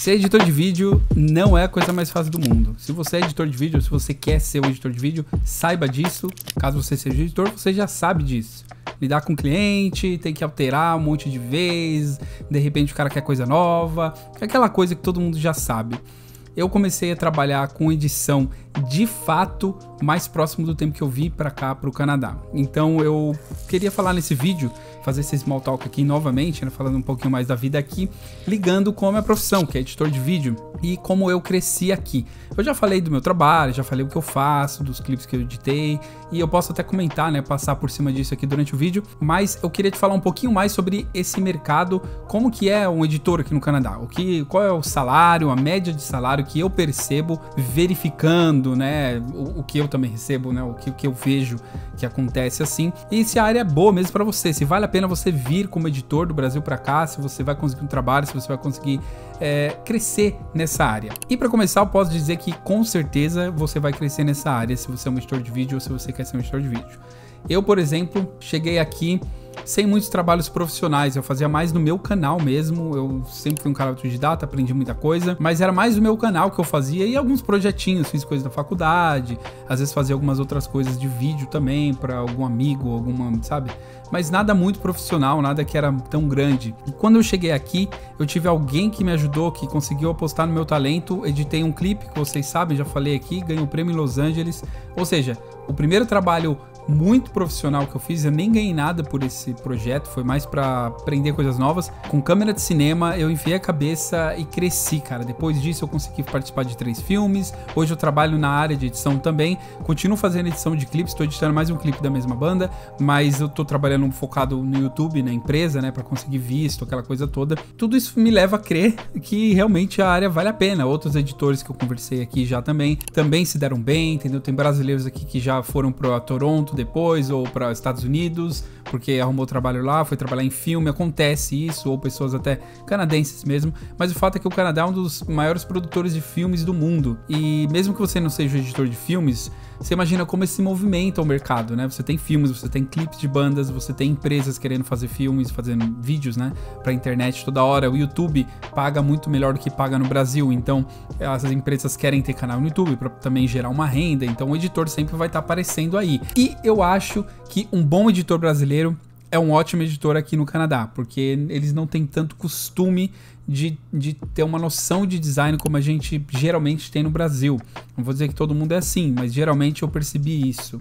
Ser editor de vídeo não é a coisa mais fácil do mundo. Se você é editor de vídeo, se você quer ser um editor de vídeo, saiba disso. Caso você seja editor, você já sabe disso. Lidar com o cliente, tem que alterar um monte de vezes, de repente o cara quer coisa nova, aquela coisa que todo mundo já sabe eu comecei a trabalhar com edição de fato mais próximo do tempo que eu vi para cá, para o Canadá. Então eu queria falar nesse vídeo, fazer esse small talk aqui novamente, né, falando um pouquinho mais da vida aqui, ligando com a minha profissão, que é editor de vídeo, e como eu cresci aqui. Eu já falei do meu trabalho, já falei o que eu faço, dos clipes que eu editei, e eu posso até comentar, né, passar por cima disso aqui durante o vídeo, mas eu queria te falar um pouquinho mais sobre esse mercado, como que é um editor aqui no Canadá, o que, qual é o salário, a média de salário que eu percebo verificando, né, o, o que eu também recebo, né, o que, o que eu vejo que acontece assim, e se a área é boa mesmo para você, se vale a pena você vir como editor do Brasil para cá, se você vai conseguir um trabalho, se você vai conseguir é, crescer nessa área. E para começar, eu posso dizer que com certeza você vai crescer nessa área se você é um editor de vídeo ou se você quer ser um editor de vídeo. Eu, por exemplo, cheguei aqui sem muitos trabalhos profissionais, eu fazia mais no meu canal mesmo. Eu sempre fui um cara autodidata, aprendi muita coisa, mas era mais no meu canal que eu fazia e alguns projetinhos, fiz coisas da faculdade, às vezes fazia algumas outras coisas de vídeo também para algum amigo, alguma, sabe? Mas nada muito profissional, nada que era tão grande. E quando eu cheguei aqui, eu tive alguém que me ajudou, que conseguiu apostar no meu talento. Editei um clipe que vocês sabem, já falei aqui, ganhei o um prêmio em Los Angeles. Ou seja, o primeiro trabalho muito profissional que eu fiz. Eu nem ganhei nada por esse projeto, foi mais para aprender coisas novas. Com câmera de cinema, eu enfiei a cabeça e cresci, cara. Depois disso, eu consegui participar de três filmes. Hoje eu trabalho na área de edição também. Continuo fazendo edição de clipes, estou editando mais um clipe da mesma banda, mas eu tô trabalhando focado no YouTube, na empresa, né, para conseguir visto, aquela coisa toda. Tudo isso me leva a crer que realmente a área vale a pena. Outros editores que eu conversei aqui já também, também se deram bem, entendeu? Tem brasileiros aqui que já foram para Toronto depois ou para Estados Unidos, porque arrumou trabalho lá, foi trabalhar em filme, acontece isso, ou pessoas até canadenses mesmo, mas o fato é que o Canadá é um dos maiores produtores de filmes do mundo. E mesmo que você não seja editor de filmes, você imagina como esse movimenta o mercado, né? Você tem filmes, você tem clipes de bandas, você tem empresas querendo fazer filmes, fazendo vídeos, né, pra internet toda hora. O YouTube paga muito melhor do que paga no Brasil, então as empresas querem ter canal no YouTube para também gerar uma renda, então o editor sempre vai estar tá aparecendo aí. E eu acho que um bom editor brasileiro é um ótimo editor aqui no Canadá, porque eles não têm tanto costume de, de ter uma noção de design como a gente geralmente tem no Brasil. Não vou dizer que todo mundo é assim, mas geralmente eu percebi isso.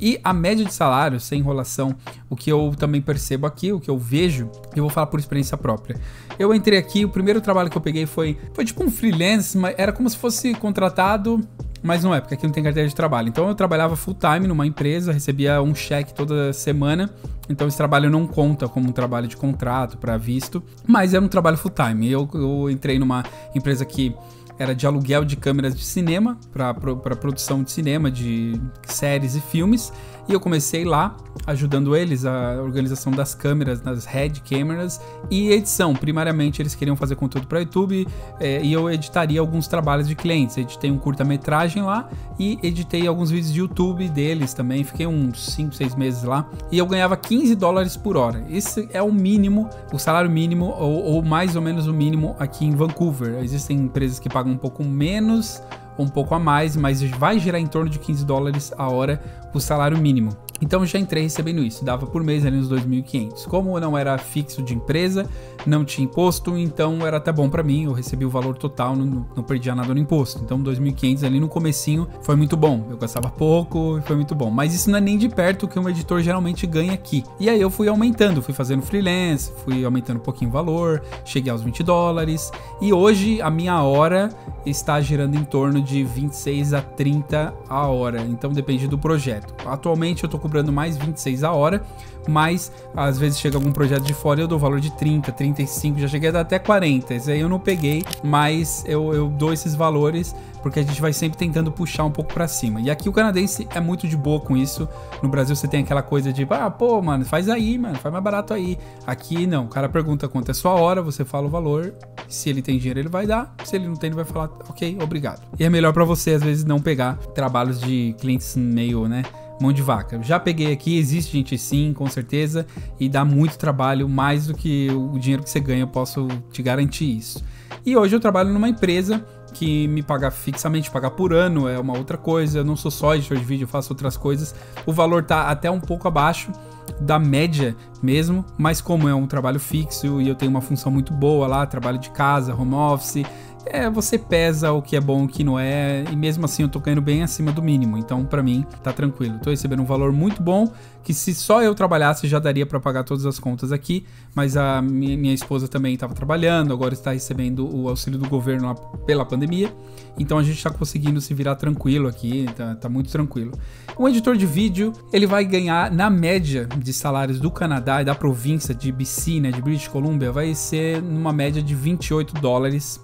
E a média de salário, sem enrolação, o que eu também percebo aqui, o que eu vejo, eu vou falar por experiência própria. Eu entrei aqui, o primeiro trabalho que eu peguei foi, foi tipo um freelance, mas era como se fosse contratado mas não é, porque aqui não tem carteira de trabalho. Então eu trabalhava full time numa empresa, recebia um cheque toda semana. Então esse trabalho não conta como um trabalho de contrato para visto, mas era um trabalho full time. Eu, eu entrei numa empresa que era de aluguel de câmeras de cinema para produção de cinema, de séries e filmes. E eu comecei lá ajudando eles a organização das câmeras, das head cameras e edição. Primariamente eles queriam fazer conteúdo para YouTube é, e eu editaria alguns trabalhos de clientes. Editei um curta-metragem lá e editei alguns vídeos de YouTube deles também. Fiquei uns 5, 6 meses lá e eu ganhava 15 dólares por hora. Esse é o mínimo, o salário mínimo ou, ou mais ou menos o mínimo aqui em Vancouver. Existem empresas que pagam um pouco menos um pouco a mais, mas vai gerar em torno de 15 dólares a hora o salário mínimo. Então já entrei recebendo isso, dava por mês ali uns 2.500. Como não era fixo de empresa, não tinha imposto, então era até bom para mim, eu recebi o valor total, não, não perdia nada no imposto. Então 2.500 ali no comecinho foi muito bom, eu gastava pouco, foi muito bom. Mas isso não é nem de perto o que um editor geralmente ganha aqui. E aí eu fui aumentando, fui fazendo freelance, fui aumentando um pouquinho o valor, cheguei aos 20 dólares e hoje a minha hora está girando em torno de 26 a 30 a hora, então depende do projeto. Atualmente eu tô cobrando mais 26 a hora, mas às vezes chega algum projeto de fora e eu dou valor de 30, 35, já cheguei a dar até 40. Isso aí eu não peguei, mas eu, eu dou esses valores porque a gente vai sempre tentando puxar um pouco para cima. E aqui o canadense é muito de boa com isso. No Brasil você tem aquela coisa de, ah, pô, mano, faz aí, mano, faz mais barato aí. Aqui não, o cara pergunta quanto é sua hora, você fala o valor. Se ele tem dinheiro, ele vai dar. Se ele não tem, ele vai falar, ok, obrigado. E é melhor para você, às vezes, não pegar trabalhos de clientes meio, né? Mão de vaca. Já peguei aqui, existe gente sim, com certeza, e dá muito trabalho, mais do que o dinheiro que você ganha, eu posso te garantir isso. E hoje eu trabalho numa empresa que me paga fixamente, pagar por ano é uma outra coisa. Eu não sou só editor de vídeo, eu faço outras coisas. O valor tá até um pouco abaixo da média mesmo, mas como é um trabalho fixo e eu tenho uma função muito boa lá, trabalho de casa, home office, é, você pesa o que é bom, o que não é, e mesmo assim eu tô ganhando bem acima do mínimo, então para mim tá tranquilo. Tô recebendo um valor muito bom, que se só eu trabalhasse já daria para pagar todas as contas aqui, mas a minha, esposa também estava trabalhando, agora está recebendo o auxílio do governo pela pandemia, então a gente tá conseguindo se virar tranquilo aqui, tá, tá muito tranquilo. Um editor de vídeo, ele vai ganhar na média de salários do Canadá e da província de BC, né, de British Columbia, vai ser numa média de 28 dólares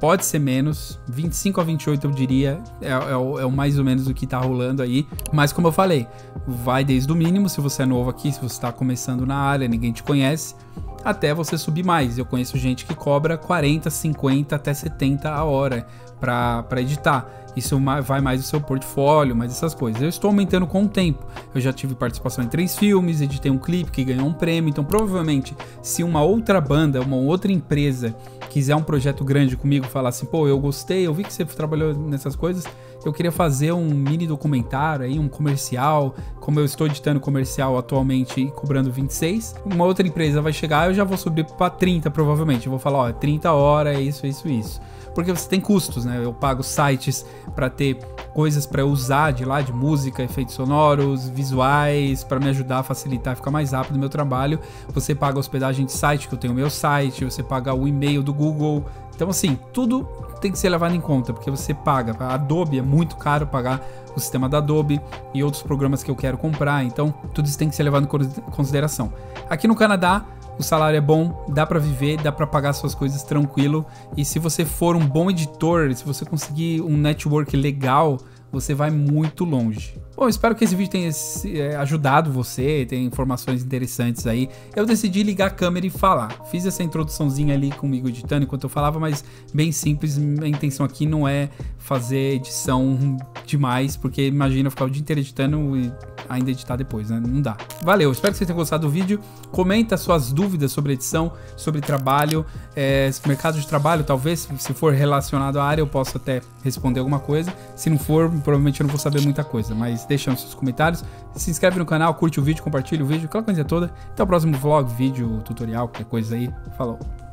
Pode ser menos, 25 a 28 eu diria, é, é, o, é mais ou menos o que tá rolando aí. Mas como eu falei, vai desde o mínimo, se você é novo aqui, se você está começando na área, ninguém te conhece, até você subir mais. Eu conheço gente que cobra 40, 50 até 70 a hora para editar. Isso vai mais do seu portfólio, mais essas coisas. Eu estou aumentando com o tempo. Eu já tive participação em três filmes, editei um clipe que ganhou um prêmio. Então, provavelmente, se uma outra banda, uma outra empresa quiser um projeto grande comigo, falar assim, pô, eu gostei, eu vi que você trabalhou nessas coisas, eu queria fazer um mini documentário aí, um comercial, como eu estou editando comercial atualmente e cobrando 26, uma outra empresa vai chegar, eu já vou subir para 30 provavelmente. Eu vou falar, ó, 30 horas, é isso, isso, isso porque você tem custos, né? Eu pago sites para ter coisas para usar de lá, de música, efeitos sonoros, visuais, para me ajudar a facilitar, ficar mais rápido o meu trabalho. Você paga hospedagem de site, que eu tenho o meu site, você paga o e-mail do Google. Então, assim, tudo tem que ser levado em conta, porque você paga. A Adobe é muito caro pagar o sistema da Adobe e outros programas que eu quero comprar, então tudo isso tem que ser levado em consideração. Aqui no Canadá, o salário é bom, dá para viver, dá para pagar suas coisas tranquilo. E se você for um bom editor, se você conseguir um network legal, você vai muito longe. Bom, espero que esse vídeo tenha é, ajudado você, tenha informações interessantes aí. Eu decidi ligar a câmera e falar. Fiz essa introduçãozinha ali comigo editando enquanto eu falava, mas bem simples. A intenção aqui não é fazer edição demais, porque imagina eu ficar o dia inteiro editando e ainda editar depois, né? Não dá. Valeu, espero que você tenha gostado do vídeo. Comenta suas dúvidas sobre edição, sobre trabalho, é, mercado de trabalho, talvez, se for relacionado à área, eu posso até responder alguma coisa. Se não for, provavelmente eu não vou saber muita coisa, mas deixa nos seus comentários. Se inscreve no canal, curte o vídeo, compartilha o vídeo, aquela coisa toda. Até o próximo vlog, vídeo, tutorial, qualquer coisa aí. Falou!